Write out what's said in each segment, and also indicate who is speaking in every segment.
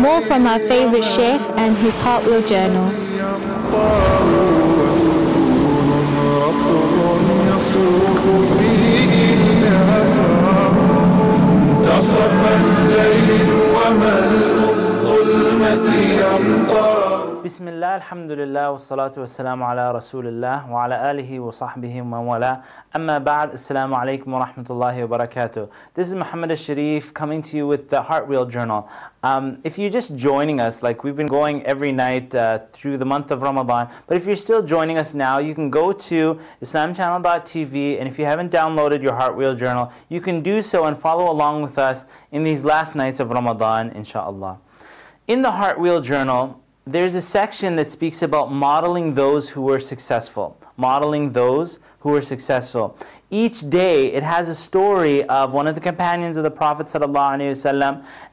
Speaker 1: More from our favorite Sheikh and his
Speaker 2: Heart Wheel Journal.
Speaker 3: Bismillah, alhamdulillah, wassalatu wassalamu ala rasulillah wa ala alihi wa sahbihi wa wala. Amma ba'd, assalamu alaikum wa rahmatullahi wa barakatuh. This is Muhammad AlShareef coming to you with the Heart Wheel Journal. Um, if you're just joining us, like we've been going every night uh, through the month of Ramadan, but if you're still joining us now, you can go to islamchannel.tv and if you haven't downloaded your Heart Wheel Journal, you can do so and follow along with us in these last nights of Ramadan, inshallah. In the Heart Wheel Journal, there's a section that speaks about modeling those who were successful. Modeling those who were successful. Each day it has a story of one of the companions of the Prophet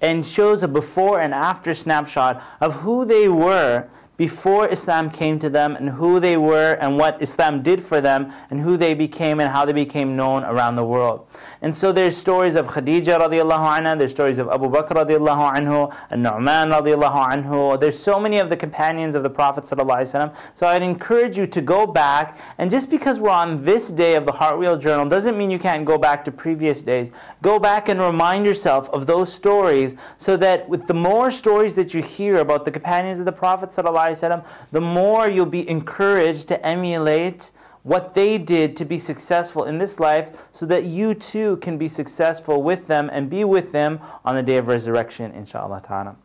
Speaker 3: and shows a before and after snapshot of who they were before Islam came to them and who they were and what Islam did for them and who they became and how they became known around the world. And so there's stories of Khadija radiallahu anha, there's stories of Abu Bakr radiallahu anhu, and Nu'man radiallahu anhu. There's so many of the companions of the Prophet sallallahu So I'd encourage you to go back, and just because we're on this day of the Heart Wheel Journal doesn't mean you can't go back to previous days. Go back and remind yourself of those stories so that with the more stories that you hear about the companions of the Prophet sallallahu the more you'll be encouraged to emulate what they did to be successful in this life so that you too can be successful with them and be with them on the day of resurrection, inshaAllah ta'ala.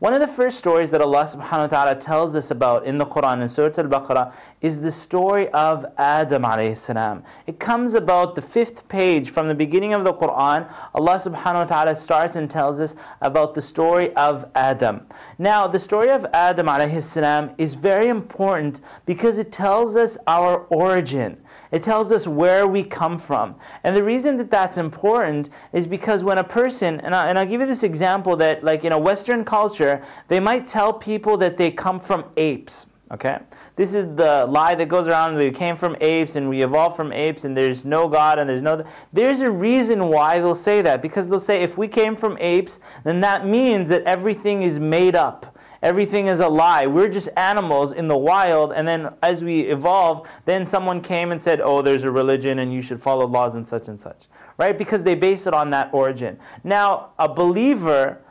Speaker 3: One of the first stories that Allah subhanahu wa ta'ala tells us about in the Quran in Surah Al-Baqarah is the story of Adam alayhi salam. It comes about the fifth page from the beginning of the Quran. Allah subhanahu wa ta'ala starts and tells us about the story of Adam. Now, the story of Adam alayhi salam is very important because it tells us our origin. It tells us where we come from. And the reason that that's important is because when a person, and, I, and I'll give you this example that, like in a Western culture, they might tell people that they come from apes, okay? This is the lie that goes around. We came from apes and we evolved from apes and there's no God and there's no. There's a reason why they'll say that because they'll say if we came from apes, then that means that everything is made up everything is a lie. We're just animals in the wild. And then as we evolve, then someone came and said, oh, there's a religion and you should follow laws and such and such. Right? Because they base it on that origin. Now, a believer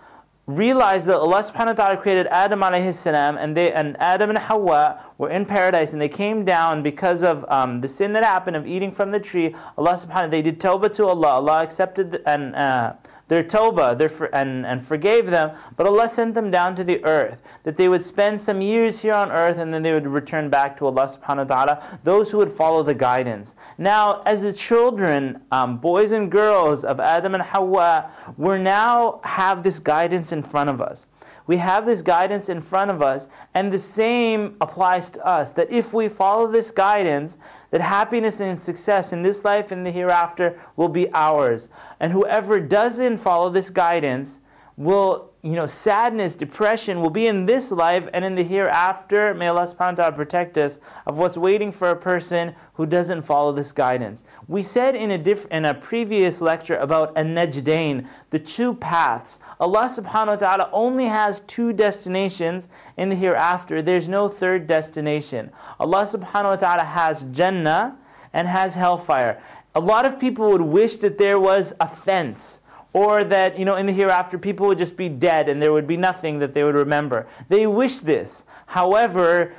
Speaker 3: realized that Allah subhanahu wa ta'ala created Adam alayhi salam and, they, and Adam and Hawa were in paradise and they came down because of um, the sin that happened of eating from the tree. Allah subhanahu wa ta'ala, they did tawbah to Allah. Allah accepted and uh, their tawbah their and, and forgave them, but Allah sent them down to the earth, that they would spend some years here on earth and then they would return back to Allah subhanahu wa ta'ala, those who would follow the guidance. Now, as the children, um, boys and girls of Adam and Hawa, we now have this guidance in front of us. We have this guidance in front of us, and the same applies to us that if we follow this guidance, that happiness and success in this life and the hereafter will be ours. And whoever doesn't follow this guidance will, you know, sadness, depression will be in this life and in the hereafter. May Allah subhanahu wa ta'ala protect us of what's waiting for a person who doesn't follow this guidance. We said in a, diff- in a previous lecture about an-najdain, the two paths. Allah subhanahu wa ta'ala only has two destinations in the hereafter. There's no third destination. Allah subhanahu wa ta'ala has Jannah and has hellfire. A lot of people would wish that there was a fence or that you know in the hereafter people would just be dead and there would be nothing that they would remember. They wish this. However,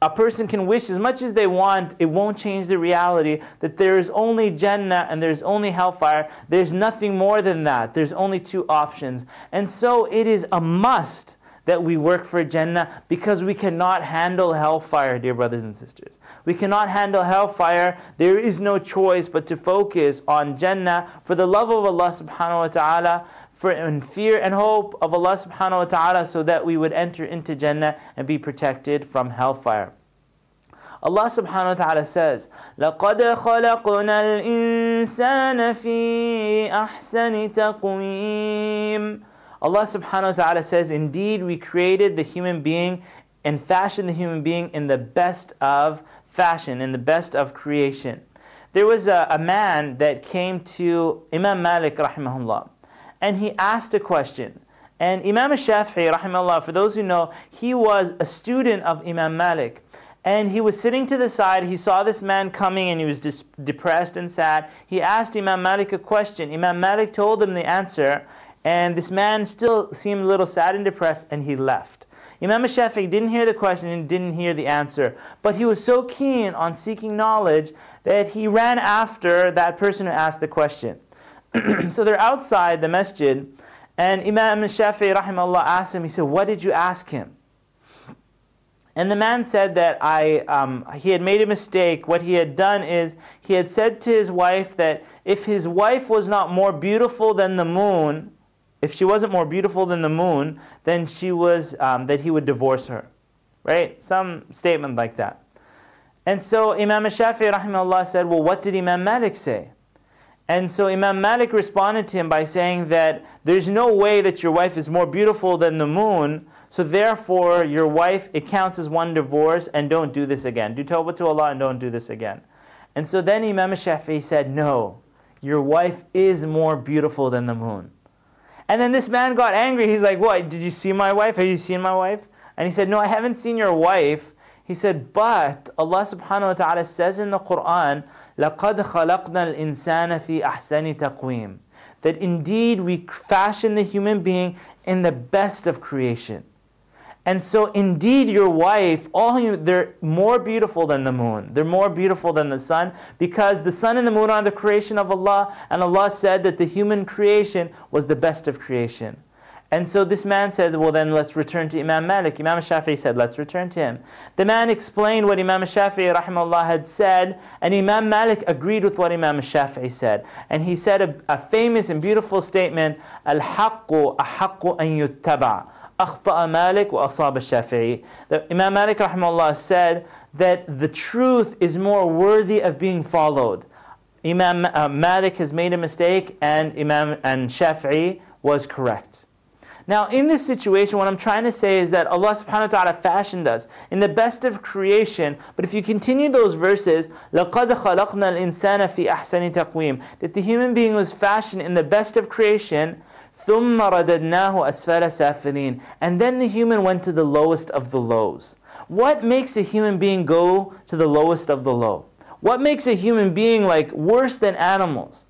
Speaker 3: a person can wish as much as they want, it won't change the reality that there is only Jannah and there's only hellfire. There's nothing more than that. There's only two options. And so it is a must that we work for Jannah because we cannot handle hellfire, dear brothers and sisters. We cannot handle hellfire. There is no choice but to focus on Jannah for the love of Allah subhanahu wa ta'ala for in fear and hope of Allah subhanahu wa ta'ala so that we would enter into Jannah and be protected from hellfire. Allah subhanahu wa ta'ala says, لَقَدْ خَلَقْنَا الْإِنسَانَ فِي أَحْسَنِ تَقْوِيمٍ Allah subhanahu wa ta'ala says, Indeed, we created the human being and fashioned the human being in the best of fashion, in the best of creation. There was a, a man that came to Imam Malik rahimahullah and he asked a question. And Imam Shafi'i, rahimahullah, for those who know, he was a student of Imam Malik. And he was sitting to the side. He saw this man coming and he was dis- depressed and sad. He asked Imam Malik a question. Imam Malik told him the answer. And this man still seemed a little sad and depressed and he left. Imam Shafi'i didn't hear the question and didn't hear the answer. But he was so keen on seeking knowledge that he ran after that person who asked the question. so they're outside the masjid. And Imam Shafi'i rahimahullah asked him, he said, What did you ask him? And the man said that I, um, he had made a mistake. What he had done is he had said to his wife that if his wife was not more beautiful than the moon, if she wasn't more beautiful than the moon, then she was um, that he would divorce her, right? Some statement like that. And so Imam Shafi'i rahimahullah said, well, what did Imam Malik say? And so Imam Malik responded to him by saying that there's no way that your wife is more beautiful than the moon, so therefore, your wife, it counts as one divorce, and don't do this again. Do tawbah to Allah and don't do this again. And so then Imam Shafi'i said, No, your wife is more beautiful than the moon. And then this man got angry. He's like, What? Did you see my wife? Have you seen my wife? And he said, No, I haven't seen your wife. He said, But Allah subhanahu wa ta'ala says in the Quran, لَقَدْ خَلَقْنَا الْإِنسَانَ فِي أَحْسَنِ تَقْوِيمٍ That indeed we fashion the human being in the best of creation. And so, indeed, your wife, all you, they're more beautiful than the moon. They're more beautiful than the sun because the sun and the moon are the creation of Allah, and Allah said that the human creation was the best of creation. And so this man said, Well, then let's return to Imam Malik. Imam Shafi'i said, Let's return to him. The man explained what Imam Shafi'i rahimahullah, had said, and Imam Malik agreed with what Imam Shafi'i said. And he said a, a famous and beautiful statement Al haqqu ahaqqu an yuttaba. أخطأ مالك وأصاب الشافعي. The Imam Malik rahimahullah said that the truth is more worthy of being followed. Imam uh, Malik has made a mistake and Imam and Shafi'i was correct. Now, in this situation, what I'm trying to say is that Allah subhanahu wa ta'ala fashioned us in the best of creation. But if you continue those verses, لَقَدْ خَلَقْنَا الْإِنسَانَ فِي أَحْسَنِ تَقْوِيمٍ That the human being was fashioned in the best of creation, ثُمَّ رَدَدْنَاهُ أَسْفَلَ سَافِلِينَ And then the human went to the lowest of the lows. What makes a human being go to the lowest of the low? What makes a human being like worse than animals?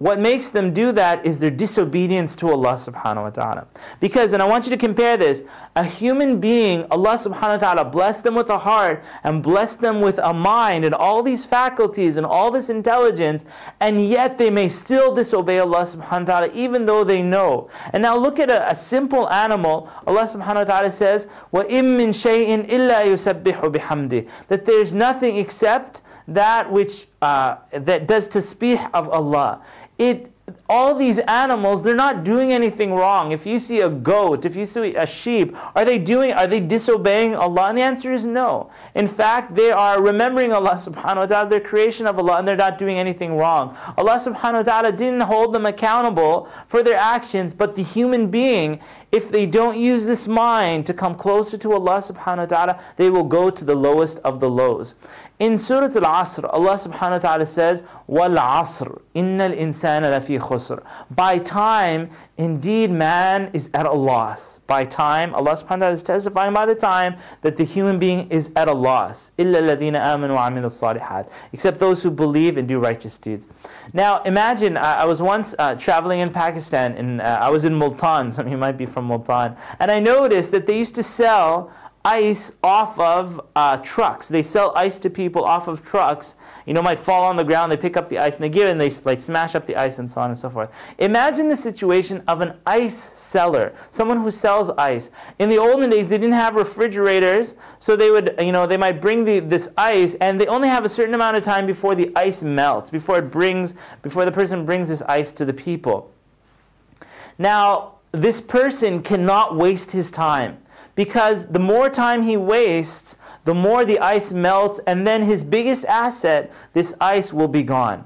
Speaker 3: What makes them do that is their disobedience to Allah subhanahu wa ta'ala. Because, and I want you to compare this, a human being, Allah subhanahu wa ta'ala blessed them with a heart and blessed them with a mind and all these faculties and all this intelligence, and yet they may still disobey Allah subhanahu wa ta'ala even though they know. And now look at a, a simple animal. Allah subhanahu wa ta'ala says, وَإِن مِّن شَيْءٍ إِلَّا يُسَبِّحُ بِحَمْدِهِ That there's nothing except that which uh, that does tasbih of Allah it all these animals, they're not doing anything wrong. If you see a goat, if you see a sheep, are they doing are they disobeying Allah? And the answer is no. In fact, they are remembering Allah subhanahu wa ta'ala, their creation of Allah, and they're not doing anything wrong. Allah subhanahu wa ta'ala didn't hold them accountable for their actions, but the human being, if they don't use this mind to come closer to Allah subhanahu wa ta'ala, they will go to the lowest of the lows. In Surah Al-Asr, Allah subhanahu wa ta'ala says, Wal Asr, Innal Insana lafi khusr khusr. By time, indeed man is at a loss. By time, Allah subhanahu wa ta'ala is testifying by the time that the human being is at a loss. Except those who believe and do righteous deeds. Now imagine, I, I was once uh, traveling in Pakistan and uh, I was in Multan, some of you might be from Multan, and I noticed that they used to sell ice off of uh, trucks. They sell ice to people off of trucks you know, might fall on the ground. They pick up the ice and they give it and they like smash up the ice and so on and so forth. Imagine the situation of an ice seller, someone who sells ice. In the olden days, they didn't have refrigerators, so they would, you know, they might bring the, this ice and they only have a certain amount of time before the ice melts, before it brings, before the person brings this ice to the people. Now, this person cannot waste his time because the more time he wastes, the more the ice melts, and then his biggest asset, this ice, will be gone.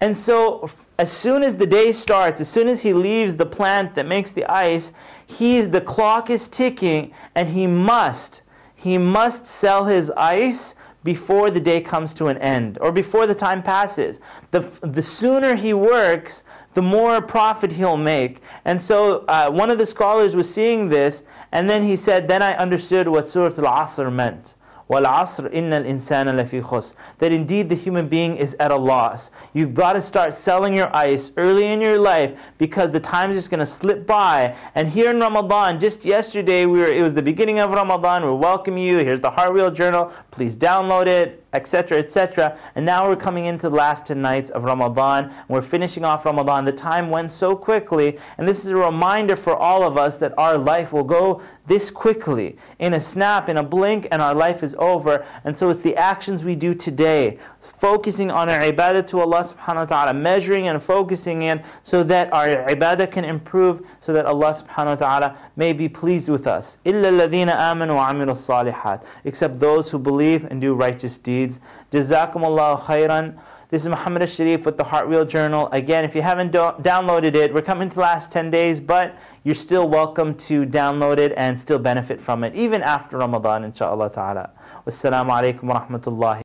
Speaker 3: And so, as soon as the day starts, as soon as he leaves the plant that makes the ice, he's, the clock is ticking, and he must, he must sell his ice before the day comes to an end or before the time passes. The, the sooner he works, the more profit he'll make. And so uh, one of the scholars was seeing this, and then he said, Then I understood what Surah Al Asr meant. وَالْعَصْرِ إِنَّ الْإِنسَانَ لَفِي خُسْرٍ That indeed the human being is at a loss. You've got to start selling your ice early in your life because the time is just going to slip by. And here in Ramadan, just yesterday, we were, it was the beginning of Ramadan. We welcome you. Here's the Heart Wheel Journal. Please download it etc., etc. And now we're coming into the last 10 nights of Ramadan. We're finishing off Ramadan. The time went so quickly, and this is a reminder for all of us that our life will go this quickly. In a snap, in a blink, and our life is over. And so it's the actions we do today, focusing on our ibadah to Allah subhanahu wa ta'ala, measuring and focusing in so that our ibadah can improve, so that Allah subhanahu wa ta'ala may be pleased with us. إِلَّا الَّذِينَ آمَنُوا وَعَمِلُوا الصَّالِحَاتِ Except those who believe and do righteous deeds. جَزَاكُمُ اللَّهُ خَيْرًا this is Muhammad AlShareef with the Heart Wheel Journal. Again, if you haven't downloaded it, we're coming to the last 10 days, but you're still welcome to download it and still benefit from it, even after Ramadan, inshaAllah ta'ala. Wassalamu alaikum wa rahmatullahi